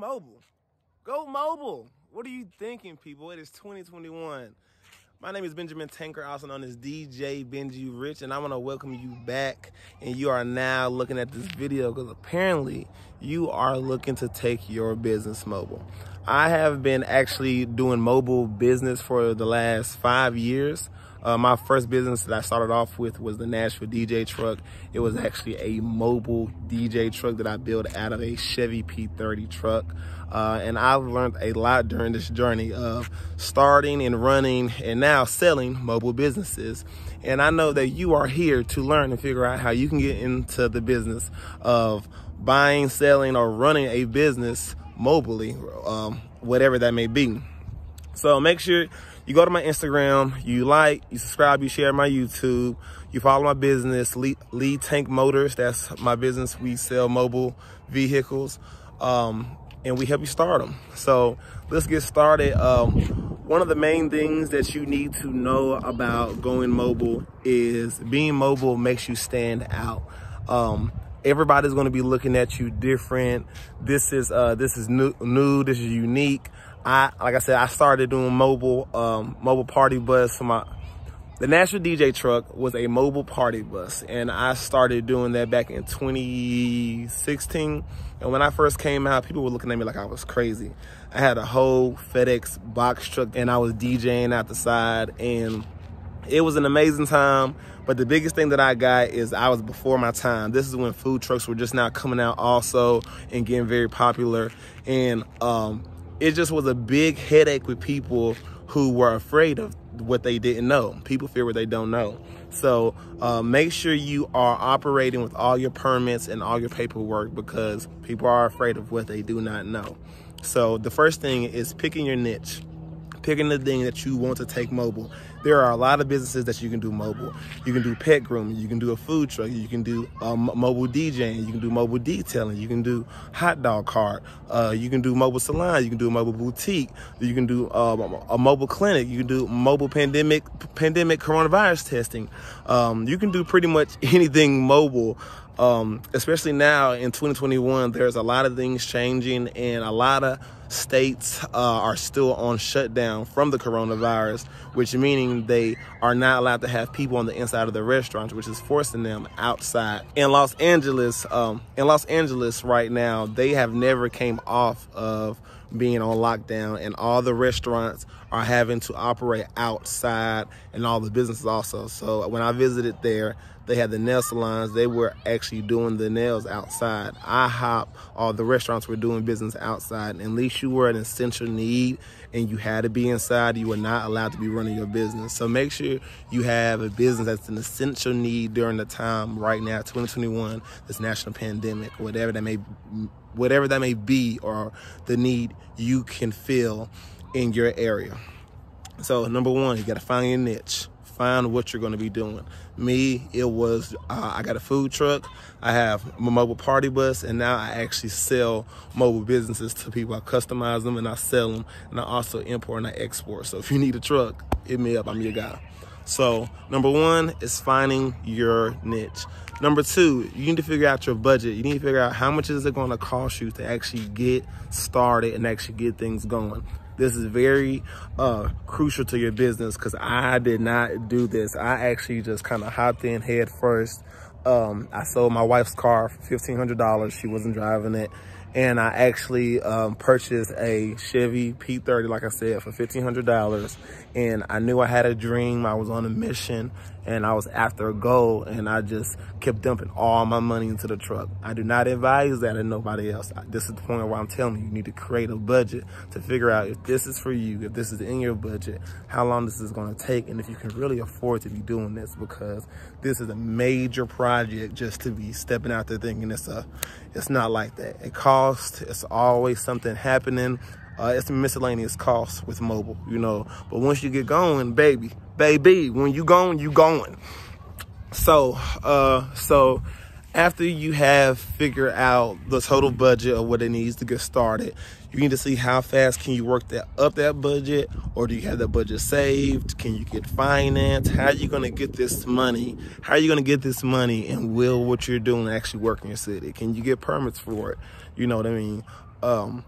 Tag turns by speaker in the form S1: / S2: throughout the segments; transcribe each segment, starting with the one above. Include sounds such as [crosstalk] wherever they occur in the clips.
S1: mobile. Go mobile. What are you thinking, people? It is 2021. My name is Benjamin Tankard, also known as DJ Benji Rich, and I want to welcome you back. And you are now looking at this video because apparently you are looking to take your business mobile. I have been actually doing mobile business for the last five years. Uh, my first business that I started off with was the Nashville DJ truck. It was actually a mobile DJ truck that I built out of a Chevy P30 truck. Uh, and I've learned a lot during this journey of starting and running and now selling mobile businesses. And I know that you are here to learn and figure out how you can get into the business of buying, selling, or running a business mobily, um, whatever that may be. So make sure you go to my Instagram, you like, you subscribe, you share my YouTube, you follow my business, Lead, Lead Tank Motors. That's my business. We sell mobile vehicles. Um, and we help you start them. So let's get started. Um, one of the main things that you need to know about going mobile is being mobile makes you stand out. Um, everybody's going to be looking at you different. This is uh, this is new, new. This is unique. I like I said, I started doing mobile um, mobile party bus for my the Nashville DJ truck was a mobile party bus, and I started doing that back in 2016. And when I first came out, people were looking at me like I was crazy. I had a whole FedEx box truck, and I was DJing out the side, and it was an amazing time. But the biggest thing that I got is I was before my time. This is when food trucks were just now coming out also and getting very popular. And um, it just was a big headache with people who were afraid of what they didn't know. People fear what they don't know. So uh, make sure you are operating with all your permits and all your paperwork because people are afraid of what they do not know. So the first thing is picking your niche picking the thing that you want to take mobile. There are a lot of businesses that you can do mobile. You can do pet grooming, you can do a food truck, you can do um, mobile DJing, you can do mobile detailing, you can do hot dog cart, uh, you can do mobile salon, you can do a mobile boutique, you can do um, a mobile clinic, you can do mobile pandemic pandemic coronavirus testing. Um, you can do pretty much anything mobile um, especially now in 2021, there's a lot of things changing and a lot of states uh, are still on shutdown from the coronavirus, which meaning they are not allowed to have people on the inside of the restaurants, which is forcing them outside. In Los Angeles, um, in Los Angeles right now, they have never came off of being on lockdown and all the restaurants are having to operate outside and all the businesses also. So when I visited there, they had the nail salons. They were actually doing the nails outside. IHOP, all the restaurants were doing business outside. And at least you were an essential need and you had to be inside. You were not allowed to be running your business. So make sure you have a business that's an essential need during the time right now, 2021, this national pandemic, whatever that may, whatever that may be, or the need you can feel in your area. So number one, you got to find your niche find what you're going to be doing. Me, it was uh, I got a food truck, I have my mobile party bus, and now I actually sell mobile businesses to people. I customize them and I sell them, and I also import and I export. So if you need a truck, hit me up. I'm your guy. So number one is finding your niche. Number two, you need to figure out your budget. You need to figure out how much is it going to cost you to actually get started and actually get things going. This is very uh, crucial to your business because I did not do this. I actually just kind of hopped in head first. Um, I sold my wife's car for $1,500. She wasn't driving it and I actually um, purchased a Chevy P30, like I said, for $1,500. And I knew I had a dream. I was on a mission and I was after a goal and I just kept dumping all my money into the truck. I do not advise that to nobody else. This is the point where I'm telling you, you need to create a budget to figure out if this is for you, if this is in your budget, how long this is gonna take, and if you can really afford to be doing this because this is a major project just to be stepping out there thinking it's a, it's not like that. It costs, it's always something happening. Uh, it's miscellaneous cost with mobile, you know. But once you get going, baby, baby, when you going, you going. So, uh, so after you have figured out the total budget of what it needs to get started, you need to see how fast can you work that up that budget, or do you have that budget saved? Can you get finance? How are you going to get this money? How are you going to get this money and will what you're doing actually work in your city? Can you get permits for it? You know what I mean? Um,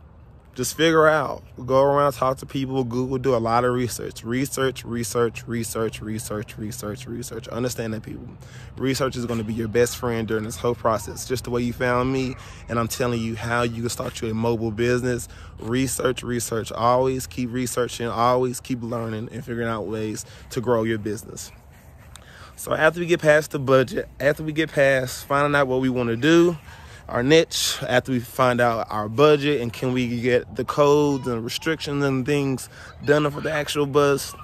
S1: just figure out, go around, talk to people, Google, do a lot of research. Research, research, research, research, research, research. Understand that, people. Research is going to be your best friend during this whole process. Just the way you found me, and I'm telling you how you can start your mobile business. Research, research. Always keep researching, always keep learning and figuring out ways to grow your business. So after we get past the budget, after we get past finding out what we want to do, our niche after we find out our budget and can we get the codes and restrictions and things done for the actual bus.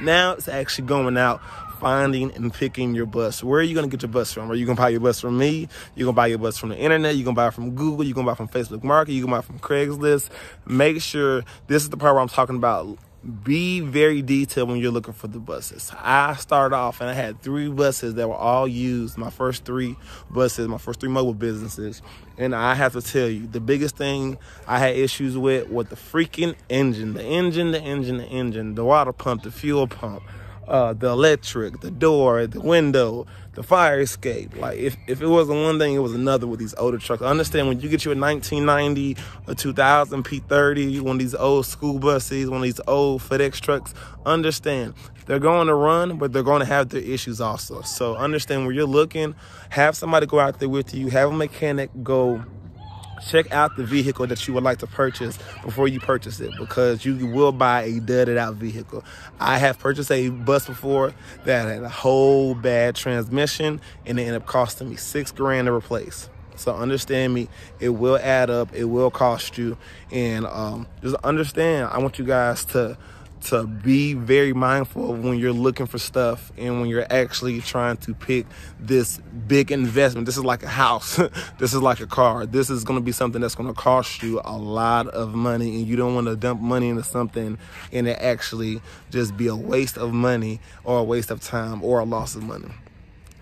S1: Now it's actually going out finding and picking your bus. Where are you gonna get your bus from? Are you gonna buy your bus from me? You're gonna buy your bus from the internet, you're gonna buy it from Google, you're gonna buy it from Facebook Market, you're gonna buy it from Craigslist. Make sure this is the part where I'm talking about be very detailed when you're looking for the buses. I started off and I had three buses that were all used, my first three buses, my first three mobile businesses. And I have to tell you, the biggest thing I had issues with was the freaking engine. The engine, the engine, the engine, the water pump, the fuel pump uh, the electric, the door, the window, the fire escape. Like if, if it wasn't one thing, it was another with these older trucks. I understand when you get you a 1990, a 2000 P30, one of these old school buses, one of these old FedEx trucks, understand they're going to run, but they're going to have their issues also. So understand where you're looking, have somebody go out there with you, have a mechanic go check out the vehicle that you would like to purchase before you purchase it because you will buy a dudded out vehicle. I have purchased a bus before that had a whole bad transmission and it ended up costing me six grand to replace. So understand me, it will add up, it will cost you. And um, just understand, I want you guys to to be very mindful when you're looking for stuff and when you're actually trying to pick this big investment. This is like a house. [laughs] this is like a car. This is going to be something that's going to cost you a lot of money and you don't want to dump money into something and it actually just be a waste of money or a waste of time or a loss of money.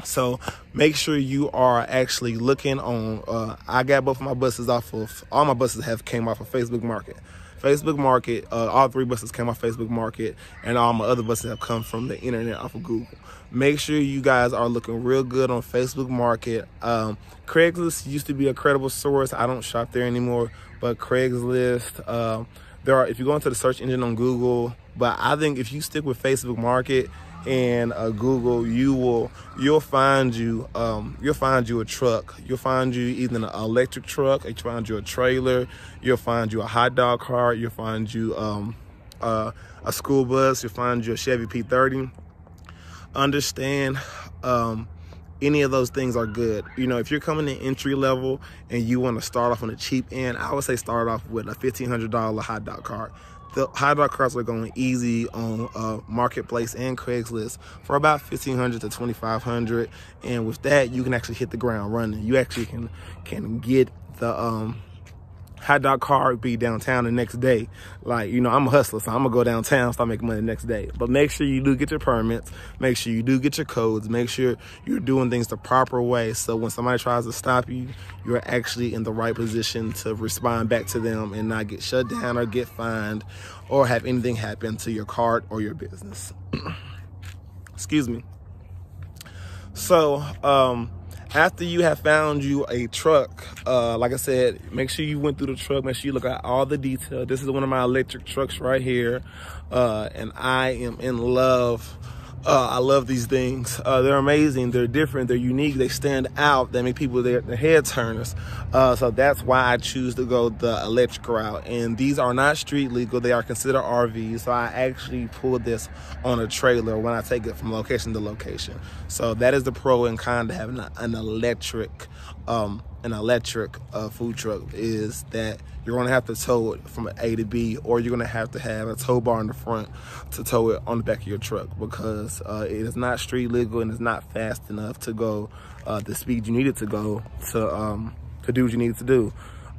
S1: So make sure you are actually looking on. Uh, I got both of my buses off of all my buses have came off of Facebook Market. Facebook Market, uh, all three buses came off Facebook Market, and all my other buses have come from the internet off of Google. Make sure you guys are looking real good on Facebook Market. Um, Craigslist used to be a credible source. I don't shop there anymore, but Craigslist, uh, there are if you go into the search engine on Google, but I think if you stick with Facebook Market, and uh, Google, you will you'll find you um, you'll find you a truck. You'll find you either an electric truck, you'll find you a trailer, you'll find you a hot dog cart, you'll find you um, uh, a school bus, you'll find you a Chevy P30. Understand. Um, any of those things are good. You know, if you're coming in entry level and you want to start off on the cheap end, I would say start off with a $1,500 hot dog cart the hot dog carts are going easy on uh, Marketplace and Craigslist for about 1500 to 2500 and with that you can actually hit the ground running. You actually can can get the um, hot dog car be downtown the next day. Like, you know, I'm a hustler, so I'm gonna go downtown, start making money the next day. But make sure you do get your permits, make sure you do get your codes, make sure you're doing things the proper way. So when somebody tries to stop you, you're actually in the right position to respond back to them and not get shut down or get fined or have anything happen to your cart or your business. [clears throat] Excuse me. So, um, after you have found you a truck, uh, like I said, make sure you went through the truck, make sure you look at all the detail. This is one of my electric trucks right here. Uh, and I am in love uh, I love these things. Uh, they're amazing. They're different. They're unique. They stand out. They make people their, their head turners. Uh, so that's why I choose to go the electric route. And these are not street legal. They are considered RVs. So I actually pull this on a trailer when I take it from location to location. So that is the pro and con to having an electric um, an electric uh, food truck is that you're to have to tow it from A to B or you're to have to have a tow bar in the front to tow it on the back of your truck because uh, it is not street legal and it's not fast enough to go uh, the speed you need it to go to, um, to do what you need to do.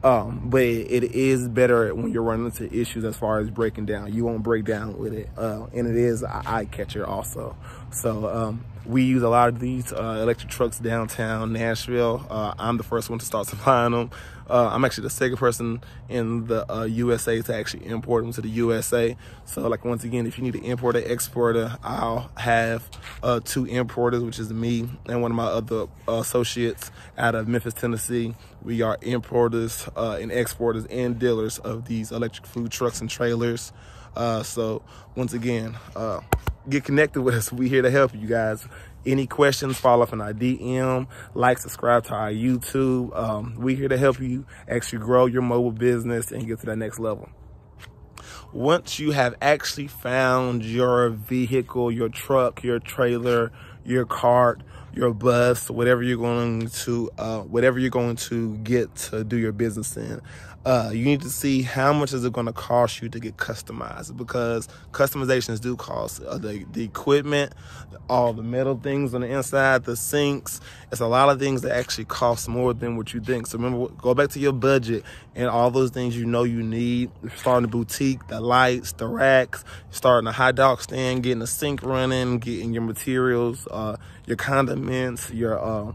S1: Um, but it, it is better when you're running into issues as far as breaking down. You won't break down with it. Uh, and it is an eye catcher also. So um, we use a lot of these uh, electric trucks downtown Nashville. Uh, I'm the first one to start [laughs] supplying them. Uh, I'm actually the second person in the uh, USA to actually import them to the USA. So, like once again, if you need to import an importer, exporter, I'll have uh, two importers, which is me and one of my other associates out of Memphis, Tennessee. We are importers uh, and exporters and dealers of these electric food trucks and trailers. Uh, so, once again, uh, get connected with us. We here to help you guys. Any questions, follow up in our DM, like, subscribe to our YouTube. Um, we here to help you actually grow your mobile business and get to that next level. Once you have actually found your vehicle, your truck, your trailer, your cart, your bus, whatever you're going to, uh, whatever you're going to get to do your business in. Uh, you need to see how much is it going to cost you to get customized because customizations do cost uh, the, the equipment all the metal things on the inside the sinks it's a lot of things that actually cost more than what you think. So remember go back to your budget and all those things you know you need. Starting the boutique the lights the racks starting a hot dog stand getting the sink running getting your materials uh, your condiments your uh,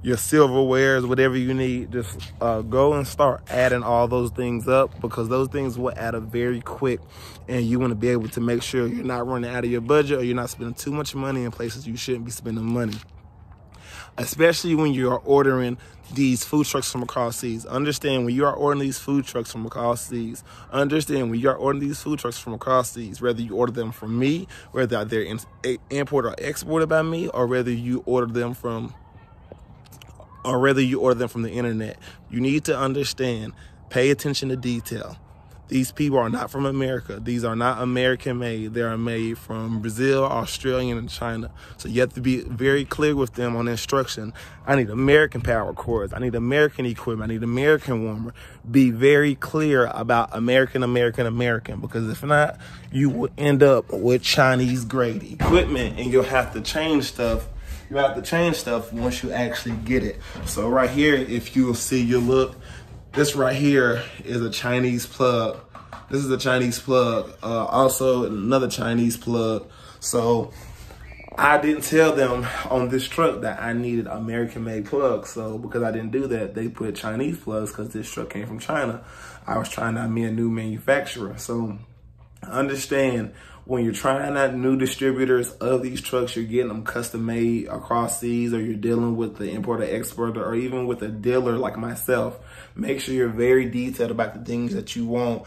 S1: your silverwares, whatever you need, just uh, go and start adding all those things up because those things will add up very quick and you want to be able to make sure you're not running out of your budget or you're not spending too much money in places you shouldn't be spending money. Especially when you are ordering these food trucks from across seas. Understand when you are ordering these food trucks from across seas. Understand when you are ordering these food trucks from across seas, whether you order them from me, whether they're imported or exported by me, or whether you order them from or whether you order them from the internet. You need to understand, pay attention to detail. These people are not from America. These are not American made. They are made from Brazil, Australia, and China. So you have to be very clear with them on instruction. I need American power cords. I need American equipment. I need American warmer. Be very clear about American, American, American, because if not, you will end up with Chinese grade equipment and you'll have to change stuff you have to change stuff once you actually get it. So right here, if you'll see, you look, this right here is a Chinese plug. This is a Chinese plug. Uh, also another Chinese plug. So I didn't tell them on this truck that I needed American made plugs. So because I didn't do that, they put Chinese plugs because this truck came from China. I was trying to be a new manufacturer. So understand when you're trying out new distributors of these trucks, you're getting them custom made across seas, or you're dealing with the importer exporter, or even with a dealer like myself. Make sure you're very detailed about the things that you want.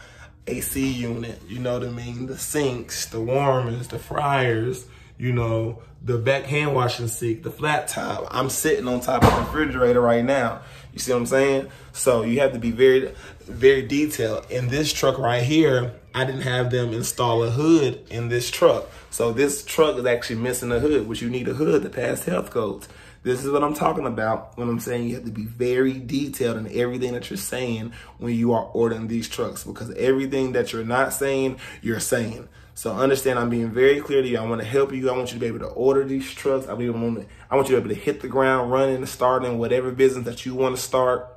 S1: AC unit, you know what I mean? The sinks, the warmers, the fryers, you know, the back hand washing sink, the flat top. I'm sitting on top of the refrigerator right now. You see what I'm saying? So you have to be very, very detailed. In this truck right here, I didn't have them install a hood in this truck. So this truck is actually missing a hood, which you need a hood to pass health codes. This is what I'm talking about when I'm saying you have to be very detailed in everything that you're saying when you are ordering these trucks because everything that you're not saying, you're saying. So understand I'm being very clear to you. I want to help you. I want you to be able to order these trucks. I, want, I want you to be able to hit the ground running starting whatever business that you want to start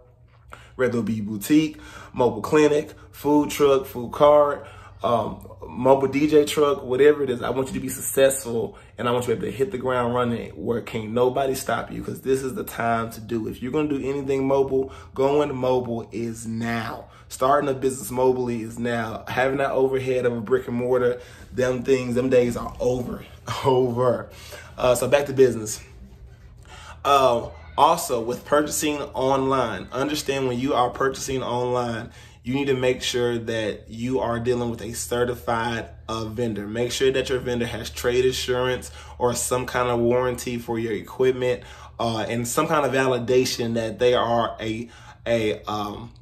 S1: whether it be boutique, mobile clinic, food truck, food cart, um, mobile DJ truck, whatever it is, I want you to be successful and I want you to be able to hit the ground running where can't nobody stop you because this is the time to do. If you're going to do anything mobile, going mobile is now. Starting a business mobily is now. Having that overhead of a brick and mortar, them things, them days are over. [laughs] Over. Uh, so back to business. Uh, also, with purchasing online, understand when you are purchasing online, you need to make sure that you are dealing with a certified uh, vendor. Make sure that your vendor has trade assurance or some kind of warranty for your equipment uh, and some kind of validation that they are a a um,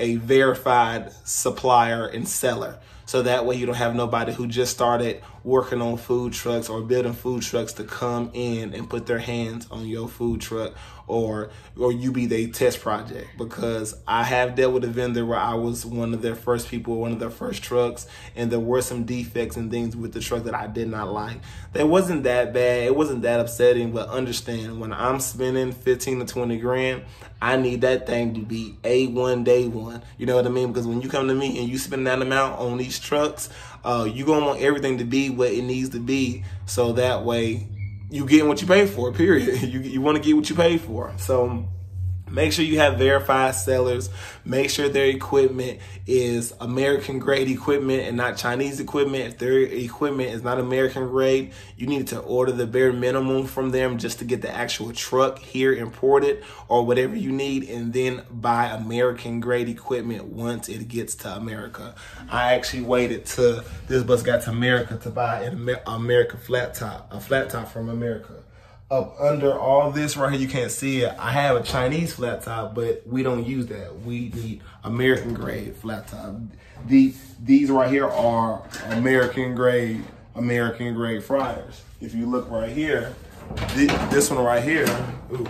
S1: a verified supplier and seller. So that way you don't have nobody who just started working on food trucks or building food trucks to come in and put their hands on your food truck or or you be their test project because I have dealt with a vendor where I was one of their first people, one of their first trucks, and there were some defects and things with the truck that I did not like. That wasn't that bad. It wasn't that upsetting, but understand when I'm spending 15 to 20 grand, I need that thing to be A1 day one. You know what I mean? Because when you come to me and you spend that amount on these trucks, uh, you're gonna want everything to be what it needs to be so that way you getting what you pay for. Period. [laughs] You you want to get what you pay for. So Make sure you have verified sellers. Make sure their equipment is American grade equipment and not Chinese equipment. If their equipment is not American grade, you need to order the bare minimum from them just to get the actual truck here imported or whatever you need and then buy American grade equipment once it gets to America. I actually waited till this bus got to America to buy an America flat top, a flat top from America up under all this right here, you can't see it. I have a Chinese flat top, but we don't use that. We need American grade flat top. The, these right here are American grade, American grade fryers. If you look right here, this one right here, ooh,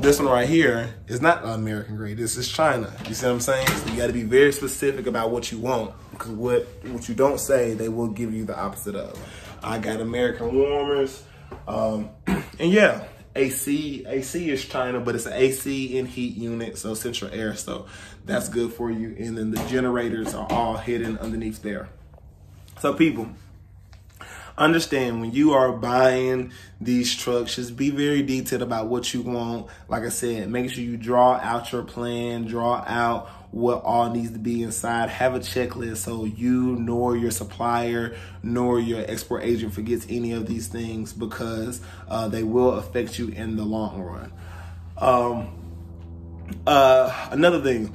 S1: this one right here is not American grade. This is China. You see what I'm saying? So you got to be very specific about what you want because what what you don't say, they will give you the opposite of. I got American warmers. Um, [clears throat] and yeah, AC, AC is China, but it's an AC in heat unit, so central air, so that's good for you. And then the generators are all hidden underneath there. So people, understand when you are buying these trucks, just be very detailed about what you want. Like I said, make sure you draw out your plan, draw out what all needs to be inside. Have a checklist so you nor your supplier nor your export agent forgets any of these things because uh, they will affect you in the long run. Um, uh, another thing,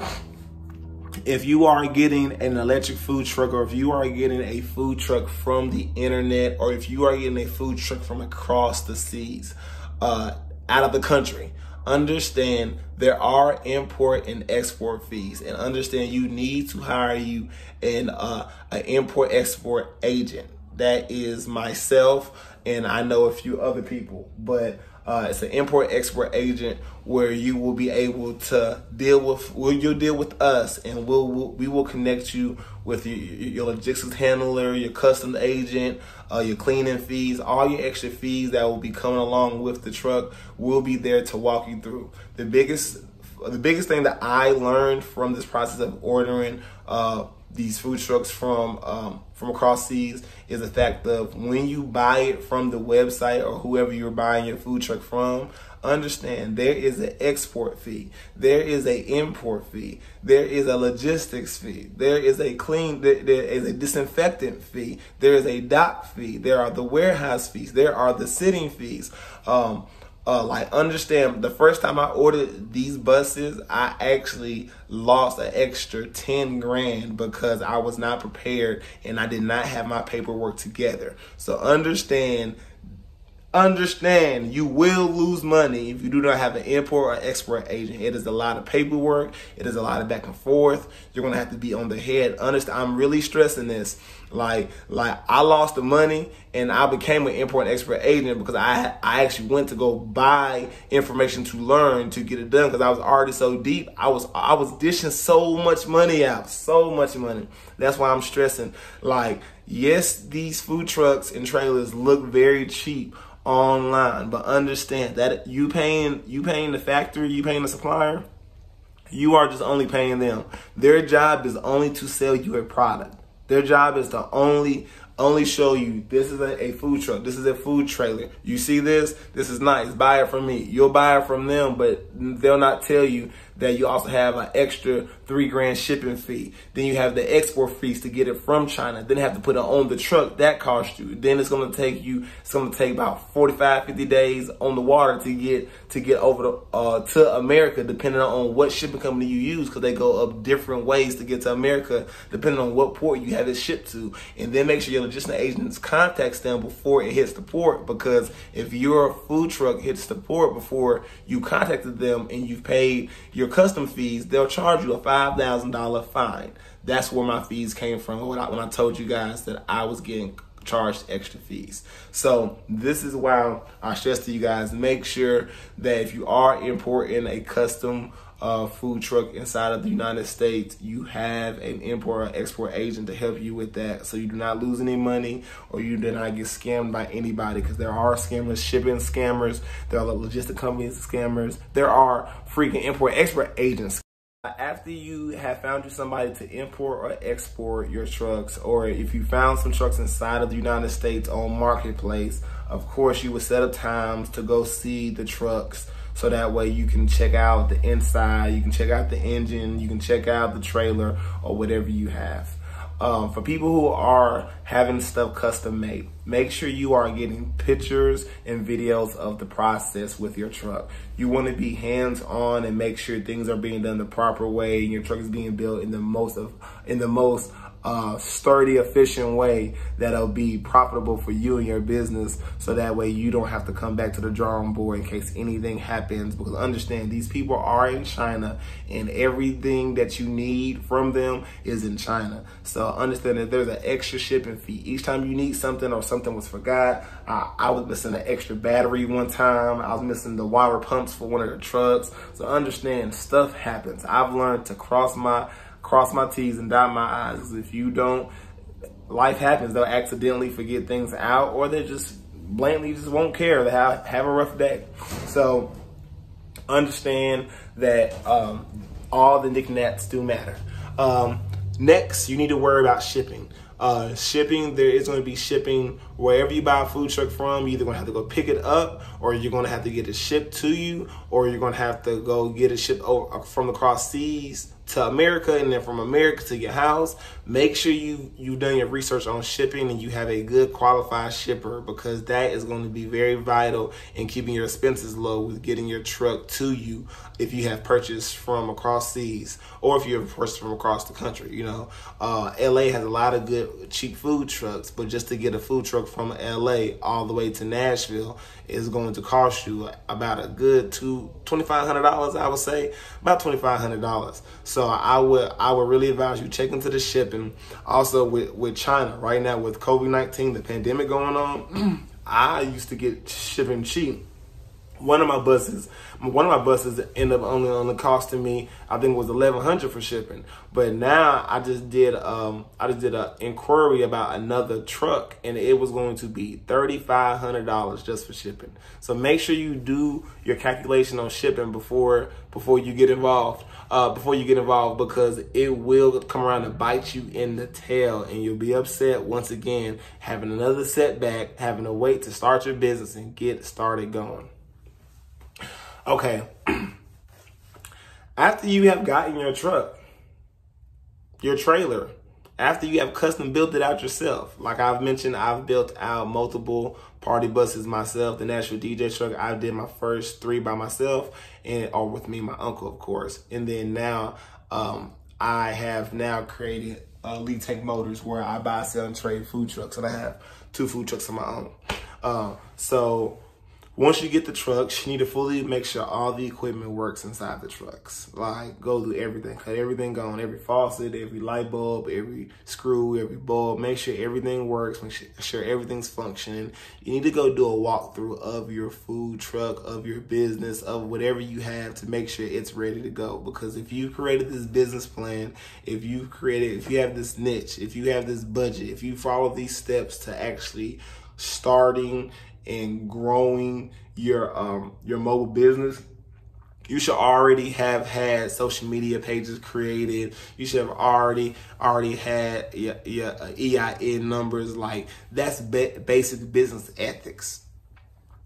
S1: if you are getting an electric food truck or if you are getting a food truck from the internet or if you are getting a food truck from across the seas, uh, out of the country, understand there are import and export fees and understand you need to hire you an, uh, an import export agent. That is myself and I know a few other people, but uh, it's an import export agent where you will be able to deal with. will you'll deal with us, and we'll, we'll we will connect you with your, your logistics handler, your custom agent, uh, your cleaning fees, all your extra fees that will be coming along with the truck. We'll be there to walk you through. The biggest the biggest thing that I learned from this process of ordering uh, these food trucks from um, from across seas is the fact of when you buy it from the website or whoever you're buying your food truck from, understand there is an export fee, there is a import fee, there is a logistics fee, there is a clean, there, there is a disinfectant fee, there is a dock fee, there are the warehouse fees, there are the sitting fees. Um, uh, like understand the first time I ordered these buses, I actually lost an extra 10 grand because I was not prepared and I did not have my paperwork together. So understand understand you will lose money if you do not have an import or export agent. It is a lot of paperwork. It is a lot of back and forth. You're gonna have to be on the head. Understand? I'm really stressing this. Like, like I lost the money and I became an import and export agent because I I actually went to go buy information to learn to get it done because I was already so deep. I was I was dishing so much money out, so much money. That's why I'm stressing. Like, yes, these food trucks and trailers look very cheap online. But understand that you paying you paying the factory, you paying the supplier, you are just only paying them. Their job is only to sell you a product. Their job is to only only show you this is a, a, food truck, this is a food trailer. You see this? This is nice. Buy it from me. You'll buy it from them, but they'll not tell you that you also have an extra three grand shipping fee. Then you have the export fees to get it from China. Then have to put it on the truck. That costs you. Then it's going to take you, it's going to take about 45, 50 days on the water to get, to get over to, uh, to America, depending on what shipping company you use, because they go up different ways to get to America, depending on what port you have it shipped to. And then make sure your logistics agents contacts them before it hits the port, because if your food truck hits the port before you contacted them and you've paid your custom fees, they'll charge you a $5,000 fine. That's where my fees came from when I, when I told you guys that I was getting charged extra fees. So this is why I stress to you guys, make sure that if you are importing a custom uh, food truck inside of the United States, you have an import or export agent to help you with that so you do not lose any money or you do not get scammed by anybody because there are scammers, shipping scammers, there are logistic companies scammers, there are freaking import export agents After you have found you somebody to import or export your trucks, or if you found some trucks inside of the United States on Marketplace, of course you would set up times to go see the trucks so that way you can check out the inside, you can check out the engine, you can check out the trailer or whatever you have. Um, for people who are having stuff custom made, make sure you are getting pictures and videos of the process with your truck. You want to be hands on and make sure things are being done the proper way and your truck is being built in the most of in the most uh, sturdy, efficient way that'll be profitable for you and your business. So that way you don't have to come back to the drawing board in case anything happens. Because understand these people are in China and everything that you need from them is in China. So understand that there's an extra shipping fee. Each time you need something or something was forgot, uh, I was missing an extra battery one time. I was missing the water pumps for one of the trucks. So understand stuff happens. I've learned to cross my cross my T's and dot my I's. If you don't, life happens. They'll accidentally forget things out or they just blatantly just won't care. They have, have a rough day. So understand that um, all the knickknacks do matter. Um, next, you need to worry about shipping. Uh, shipping, there is going to be shipping wherever you buy a food truck from. You're either going to have to go pick it up, or you're going to have to get it shipped to you, or you're going to have to go get it shipped from across seas to America and then from America to your house, make sure you you've done your research on shipping and you have a good qualified shipper because that is going to be very vital in keeping your expenses low with getting your truck to you if you have purchased from across seas or if you have purchased from across the country. You know, uh, LA has a lot of good cheap food trucks, but just to get a food truck from LA all the way to Nashville is going to cost you about a good two twenty five hundred dollars. I would say about twenty five hundred dollars. So I would I would really advise you check into the shipping. Also with with China right now with COVID nineteen, the pandemic going on. [clears throat] I used to get shipping cheap one of my buses, one of my buses ended up only only costing me, I think it was eleven hundred for shipping. But now I just did um I just did an inquiry about another truck and it was going to be thirty five hundred dollars just for shipping. So make sure you do your calculation on shipping before before you get involved. Uh, before you get involved because it will come around and bite you in the tail and you'll be upset once again having another setback having to wait to start your business and get started going Okay. [clears throat] after you have gotten your truck, your trailer, after you have custom built it out yourself, like I've mentioned, I've built out multiple party buses myself. The Nashville DJ truck, I did my first three by myself, and or with me, my uncle, of course. And then now, um, I have now created uh, Lead Tank Motors, where I buy, sell, and trade food trucks, and I have two food trucks of my own. Uh, so once you get the trucks, you need to fully make sure all the equipment works inside the trucks. Like go through everything, cut everything on, every faucet, every light bulb, every screw, every bulb. Make sure everything works. Make sure everything's functioning. You need to go do a walkthrough of your food truck, of your business, of whatever you have to make sure it's ready to go. Because if you created this business plan, if you've created, if you have this niche, if you have this budget, if you follow these steps to actually starting and growing your um, your mobile business, you should already have had social media pages created. You should have already already had your, your EIN numbers. Like that's ba- basic business ethics.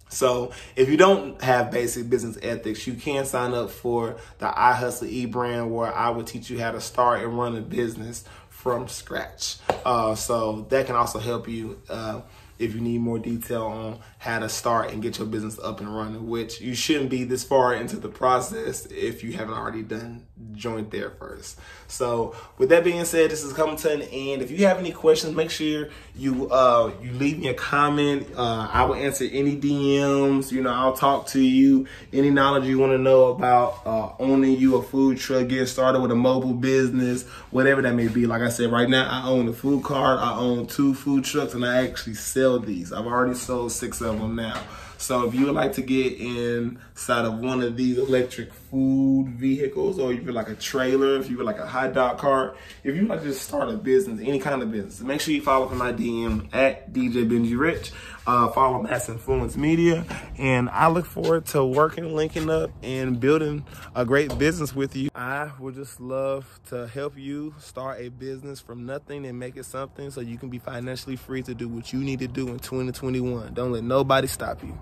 S1: So if you don't have basic business ethics, you can sign up for the I Hustle E brand where I will teach you how to start and run a business from scratch. Uh, so that can also help you. Uh, if you need more detail on how to start and get your business up and running, which you shouldn't be this far into the process if you haven't already done joint there first. So with that being said, this is coming to an end. If you have any questions, make sure you uh, you leave me a comment. Uh, I will answer any DMs. You know, I'll talk to you. Any knowledge you want to know about uh, owning you a food truck, getting started with a mobile business, whatever that may be. Like I said, right now I own a food cart. I own two food trucks, and I actually sell these. I've already sold six of them now. So if you would like to get inside of one of these electric food vehicles, or if you're like a trailer, if you're like a hot dog cart, if you like to just start a business, any kind of business, make sure you follow from my DM at DJ Benji Rich. Uh, follow Mass Influence Media, and I look forward to working, linking up, and building a great business with you. I would just love to help you start a business from nothing and make it something so you can be financially free to do what you need to do in 2021. Don't let nobody stop you.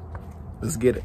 S1: Let's get it.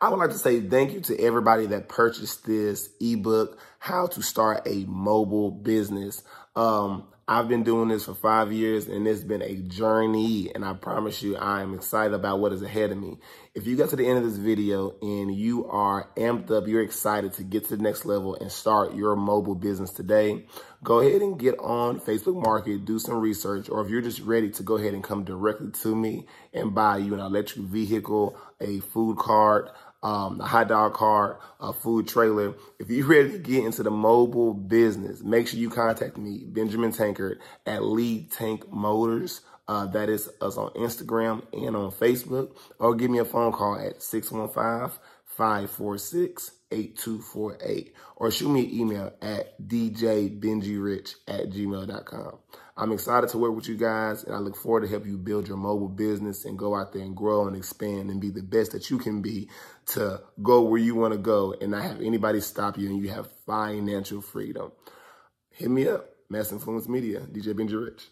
S1: I would like to say thank you to everybody that purchased this ebook, How to Start a Mobile Business. Um, I've been doing this for five years and it's been a journey and I promise you I am excited about what is ahead of me. If you got to the end of this video and you are amped up, you're excited to get to the next level and start your mobile business today, go ahead and get on Facebook Market, do some research, or if you're just ready to go ahead and come directly to me and buy you an electric vehicle, a food cart, um, the hot dog cart, a food trailer. If you're [laughs] ready to get into the mobile business, make sure you contact me, Benjamin Tankard, at Lead Tank Motors. Uh, that is us on Instagram and on Facebook. Or give me a phone call at 615 546 8248 or shoot me an email at djbenjirich at gmail.com. I'm excited to work with you guys and I look forward to help you build your mobile business and go out there and grow and expand and be the best that you can be to go where you want to go and not have anybody stop you and you have financial freedom. Hit me up, Mass Influence Media, DJ Benji Rich.